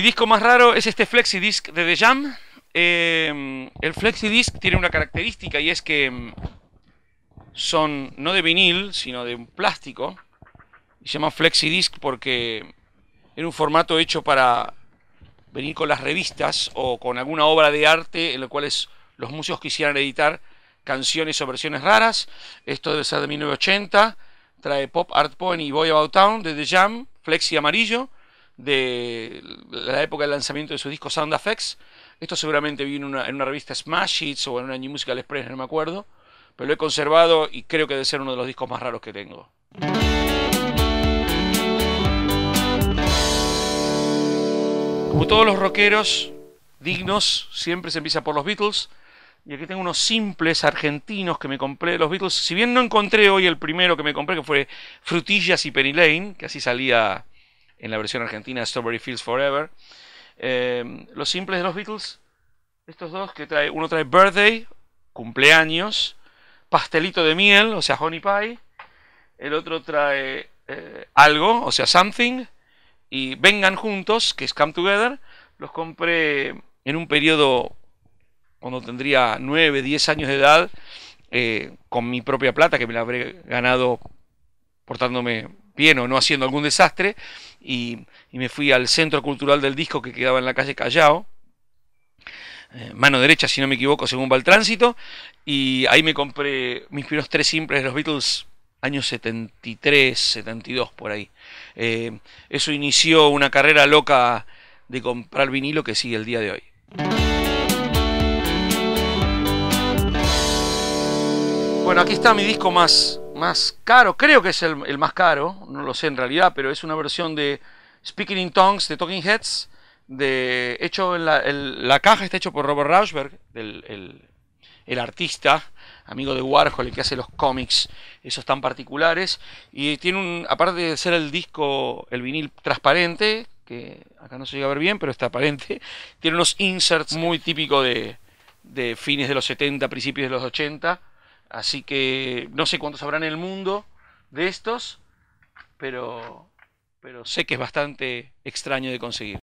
disco más raro es este Flexi Disc de The Jam. Eh, el Flexi Disc tiene una característica y es que mm, son no de vinil, sino de un plástico. Y se llama Flexi Disc porque era un formato hecho para venir con las revistas o con alguna obra de arte en la cual los músicos quisieran editar canciones o versiones raras. Esto debe ser de 1980. Trae Pop Art Point y Boy About Town de The Jam, Flexi amarillo, de la época del lanzamiento de su disco Sound Effects. Esto seguramente vino en una, en una revista Smash Hits o en una New Musical Express, no me acuerdo. Pero lo he conservado y creo que debe ser uno de los discos más raros que tengo. Como todos los rockeros dignos, siempre se empieza por los Beatles. Y aquí tengo unos simples argentinos que me compré de los Beatles. Si bien no encontré hoy el primero que me compré, que fue Frutillas y Penny Lane, que así salía en la versión argentina Strawberry Fields Forever. Eh, los simples de los Beatles, estos dos que trae, uno trae Birthday, cumpleaños, pastelito de miel, o sea, honey pie. El otro trae eh, algo, o sea, something y Vengan Juntos, que es Come Together, los compré en un periodo cuando tendría 9, 10 años de edad, eh, con mi propia plata, que me la habré ganado portándome bien o no haciendo algún desastre, y, me fui al Centro Cultural del Disco que quedaba en la calle Callao, eh, mano derecha si no me equivoco según va el tránsito, y ahí me compré mis primeros tres simples de los Beatles años 73, 72 por ahí. Eh, eso inició una carrera loca de comprar vinilo que sigue el día de hoy. Bueno, aquí está mi disco más, más caro, creo que es el, más caro, no lo sé en realidad, pero es una versión de Speaking in Tongues de Talking Heads, de, hecho en la, caja está hecho por Robert Rauschberg, el, el artista, amigo de Warhol, el que hace los cómics, esos tan particulares. Y tiene un, aparte de ser el disco, el vinil transparente, que acá no se llega a ver bien, pero es transparente, tiene unos inserts muy típicos de, de fines de los 70, principios de los 80. Así que no sé cuántos habrá en el mundo de estos, pero, pero sé que es bastante extraño de conseguir.